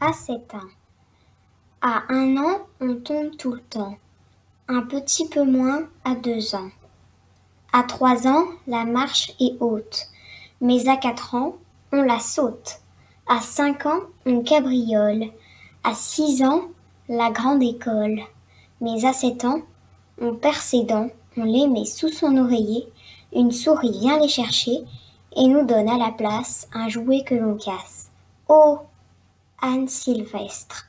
à 7 ans. À un an, on tombe tout le temps. Un petit peu moins à deux ans. À trois ans, la marche est haute. Mais à quatre ans, on la saute. À cinq ans, on cabriole. À six ans, la grande école. Mais à sept ans, on perd ses dents, on les met sous son oreiller, une souris vient les chercher et nous donne à la place un jouet que l'on casse. Oh Anne Sylvestre